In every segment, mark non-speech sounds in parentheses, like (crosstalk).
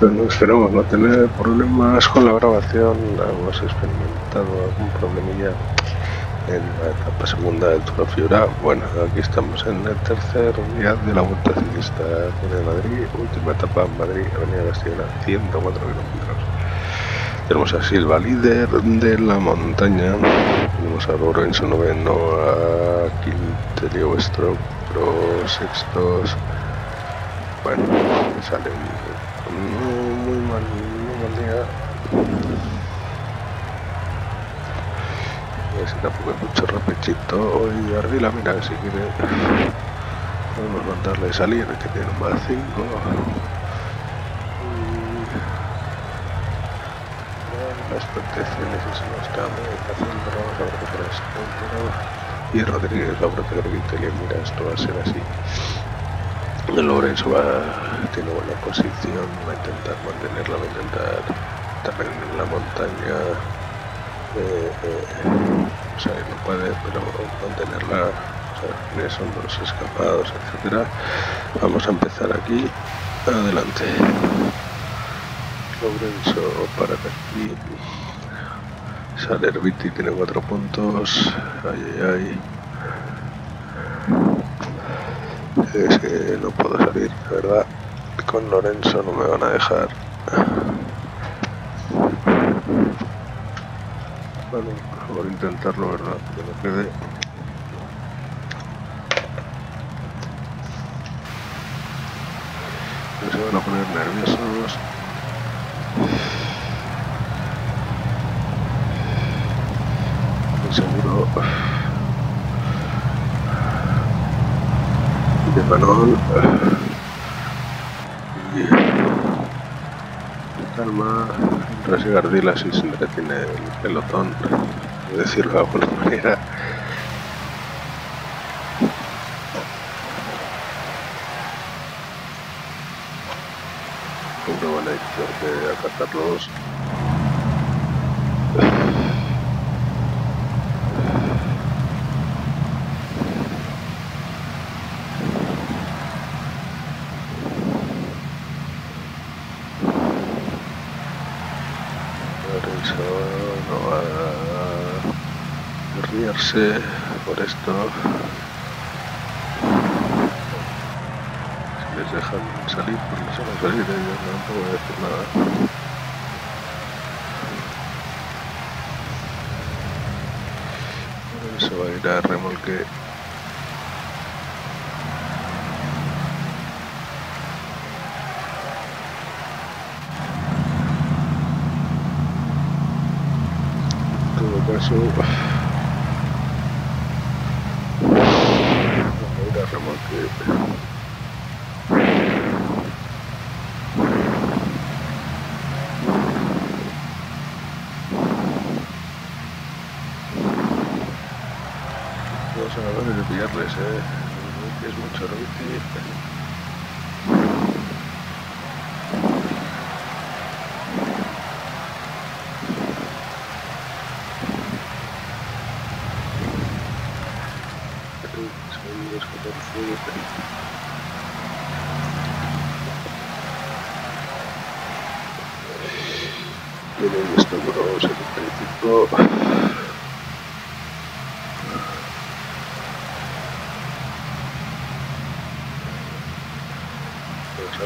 Pero esperamos no tener problemas con la grabación. Hemos experimentado algún problemilla en la etapa segunda del Tour Fiora. Bueno, aquí estamos en el tercer día de la Vuelta Ciclista de Madrid. Última etapa en Madrid, Avenida Castellana, 104 kilómetros. Tenemos a Silva, líder de la montaña. Tenemos a Lorenzo noveno, a Quinterio Westro, pro sextos. Bueno, sale un muy mal, muy mal día. Ese tampoco es mucho repechito. Hoy Ardila, mira, si quiere, podemos mandarle salir, que tiene un más 5. Las protecciones y se nos está haciendo, vamos. Y Rodríguez va a proteger Vitelia, mira, esto va a ser así. Lorenzo va, tiene buena posición, va a intentar mantenerla, va a intentar también en la montaña. Eh, eh, o sea, no puede, pero mantenerla. O sea, son los escapados, etcétera. Vamos a empezar aquí. Adelante. Lorenzo para aquí. Salerviti tiene cuatro puntos. Ay, ay, ay. Es que no puedo salir, la verdad. Con Lorenzo no me van a dejar. Bueno, por intentarlo, ¿verdad? Que no quede. Se van a poner nerviosos. Seguro. De Manol y calma Rasi Gardila si se tiene el pelotón. Por decirlo de alguna manera. Una buena edición de acatarlos Lorenzo no va a riarse por esto. Si les dejan salir, pues les a salir ellos, no puedo decir nada. Lorenzo va a ir a remolque. Todo caso, vamos a ir a remolque. Los ganadores de pillarles, eh. Es mucho 14. Tienen esto duro 75.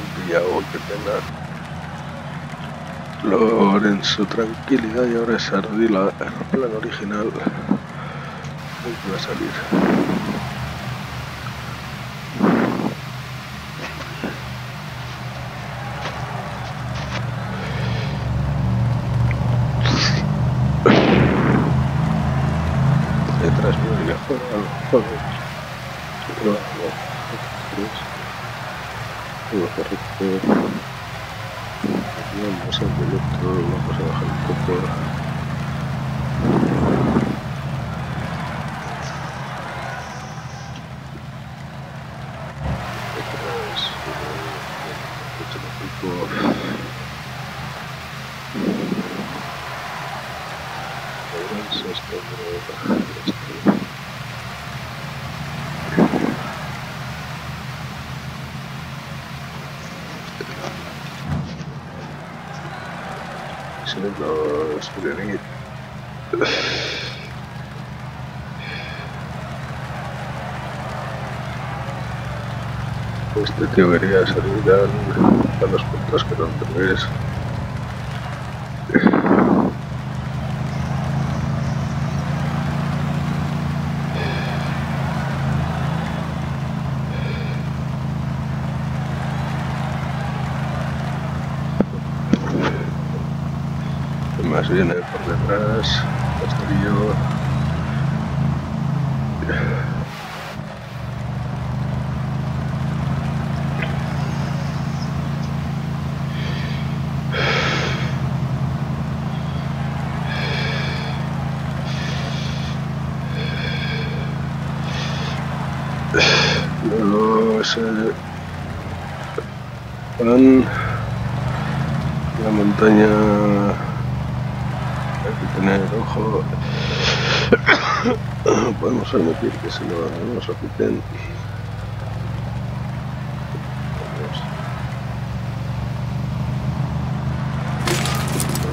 Pillado, qué pena. Lorenzo, tranquilidad y ahora es Ardila, el plan original. Ahí va a salir. Detrás mío afuera, joder. Que recuperar. Vamos al minuto, vamos a bajar un poco. Detrás, eh, mucho tiempo. Lorenzo está por este. si los Pirelli. Este tío quería salir a, los puntos que no tenés. Más viene por detrás, Castillo. Luego ese van la montaña tener ojo. (coughs) Podemos permitir que se lo nos lo quiten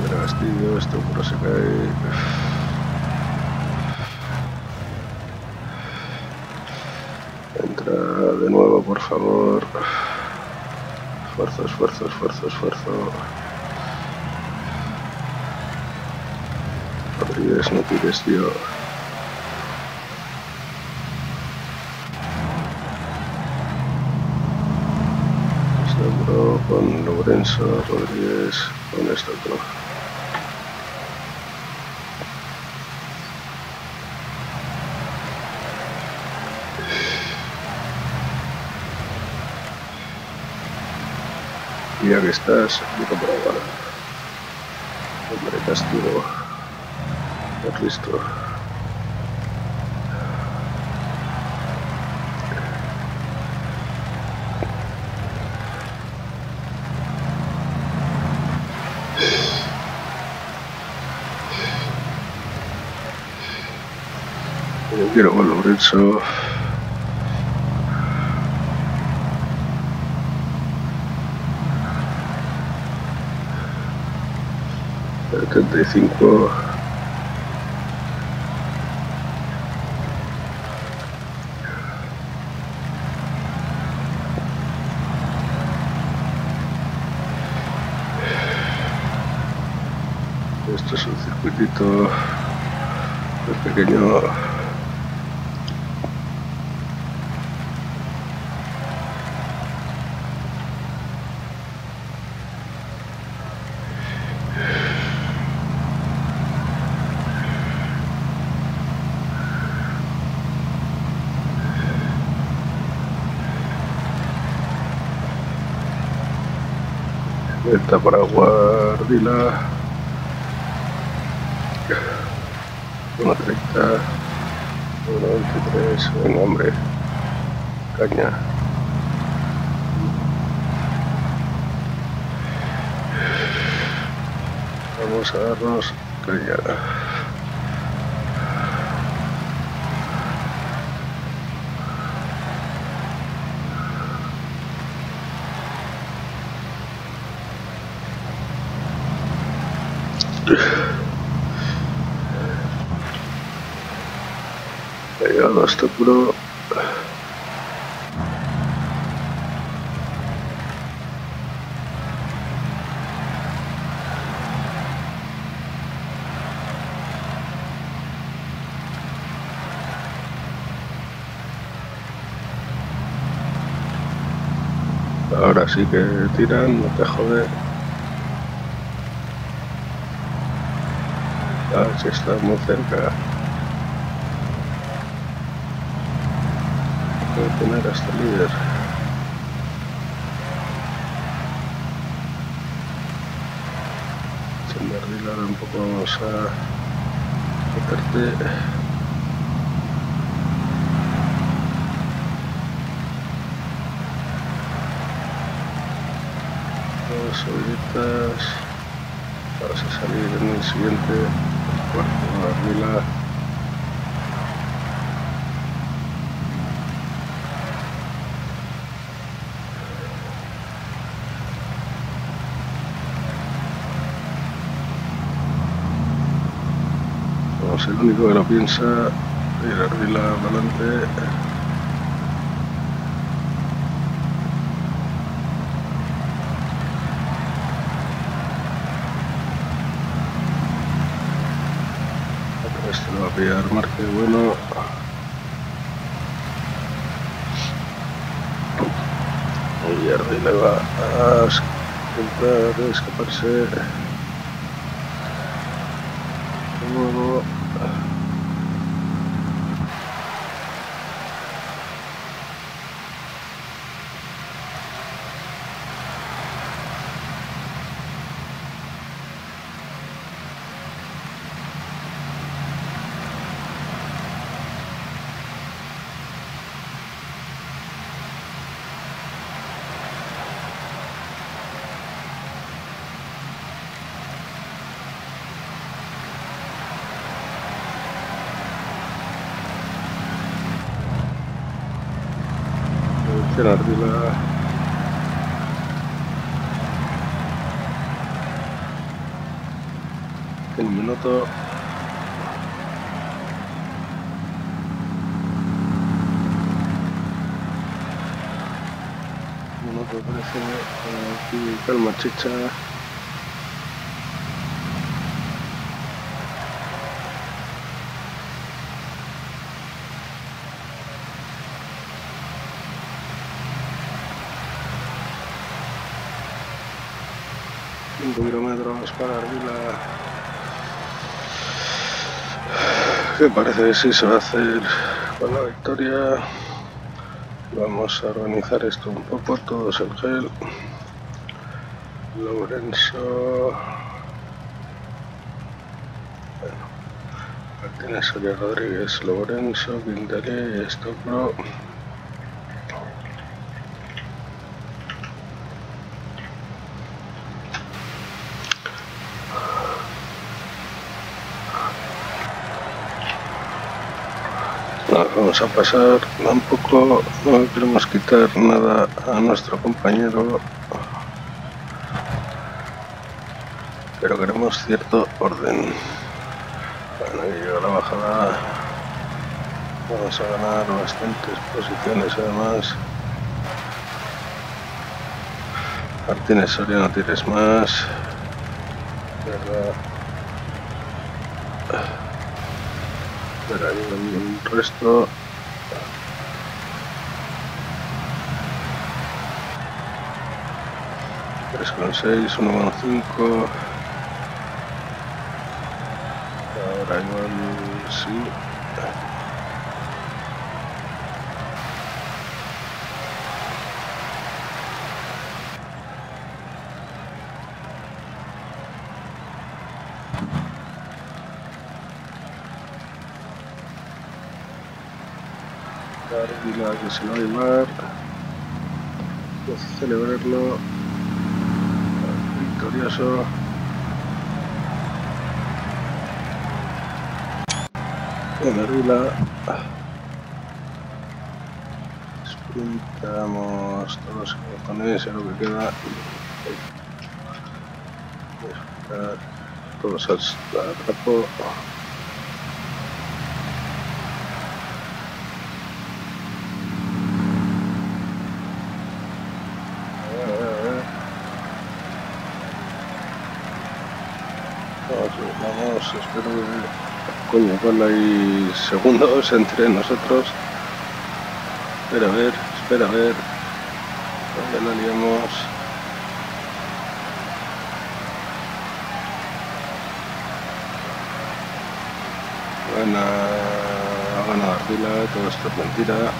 Castillo, esto puro se cae. Entra de nuevo por favor. Esfuerzo, esfuerzo, esfuerzo, esfuerzo Rodríguez, no tires, tío. Seguro con Lorenzo Rodríguez, con esto otro. Ya que estás, digo por ahora. Hombre, castigo. Listo. Yo quiero con Lorenzo. Setenta y cinco. Esto es un circuitito muy pequeño. Está para Guardila. 1.30, 1.23, buen hombre, caña. Vamos a darnos caña. Ahora sí que tiran, no te jode. Ah, si está muy cerca. Puede tener hasta líder. Sin ahora un poco vamos a meterte. Dos horitas. Vas a salir en el siguiente cuarto de Ardila. El único que lo piensa. Ir Ardila adelante. Este lo va a pillar Marque bueno. Y Ardila va a intentar escaparse. nuevo en un minuto minuto parece aquí calma chicha kilómetros para Ardila que parece que sí se va a hacer con la victoria vamos a organizar esto un poco todos el gel. Lorenzo. Bueno Martínez Soria Rodríguez Lorenzo Quintelé y vamos a pasar tampoco no queremos quitar nada a nuestro compañero pero queremos cierto orden. Bueno llega la bajada. Vamos a ganar bastantes posiciones además. Martínez Soria no tires más. Pero hay un resto. Tres con seis, uno con cinco. Ahora igual sí Ardila que se lo va a llevar vamos a celebrarlo. Victorioso. En Ardila sprintamos todos con ese lo que queda. Todos al trapo Vamos, espero. Coño, con ahí segundos (laughs) entre nosotros. Espera a ver, espera a ver. ¿Dónde la liamos? Buena... Buena Ardila, todo esto es mentira.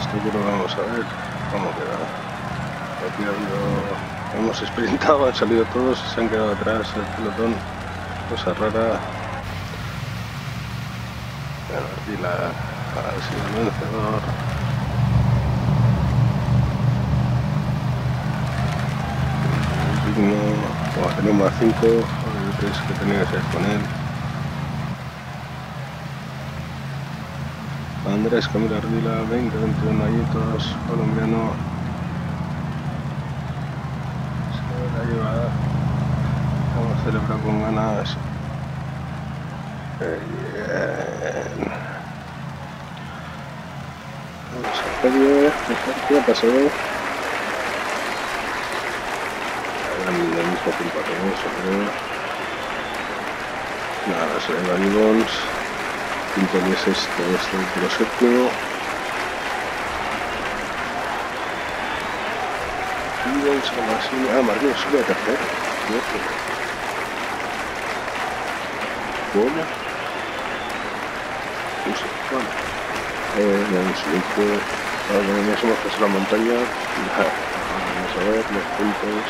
Esto creo que vamos a ver cómo queda. Aquí ha Hemos sprintado, han salido todos, se han quedado atrás el pelotón. Cosa rara. Bueno, aquí la ha sido el. Digno, tenemos a 5, que tenía que ser con él. Andrés Camilo Ardila, 20, 21 añitos, colombiano, la llevada vamos a celebrar con ganas. Vamos a pedir, ¿qué ha pasado? Hagan el mismo tiempo que eso. Nada, se ven Anibons. Quinto es este, este es el séptimo. Anibons, Amasino. Ah, Marquinhos sube a tercero. Sé, bueno. Eh, el siguiente, ahora ya somos pasado la montaña. (laughs) Vamos a ver los puntos.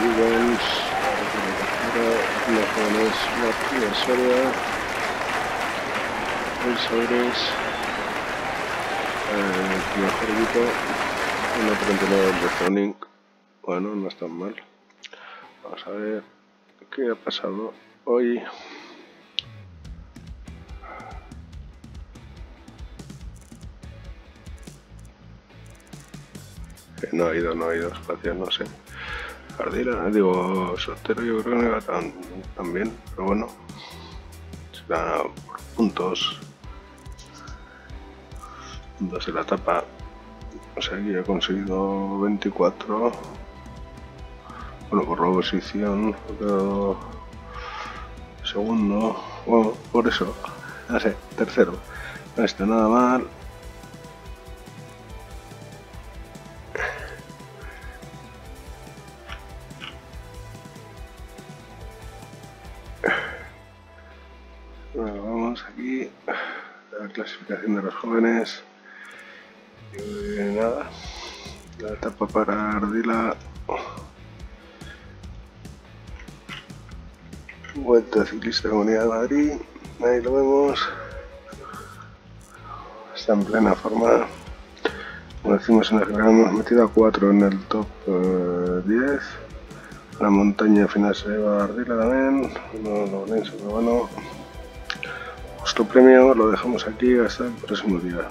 Rubens, los jóvenes Martínez Soria, el Sobres, el mejor equipo, 1.39 de Zoning. Bueno, no es tan mal. Vamos a ver qué ha pasado hoy. No ha ido, no ha ido espacio, no sé. Ardila, digo, soltero yo creo que no tan, también, pero bueno, será por puntos. Puntos en la etapa. O sea, aquí he conseguido 24. Bueno, por la posición, pero segundo, bueno, por eso, no sé, tercero. No está nada mal. Vamos aquí la clasificación de los jóvenes. Y nada, la etapa para Ardila. Vuelta ciclista Comunidad de Madrid. Ahí lo vemos. Está en plena forma. Como decimos en el programa, hemos metido a 4 en el top 10. La montaña final se lleva a Ardila también. No lo ven, pero bueno. Nuestro premio lo dejamos aquí hasta el próximo día.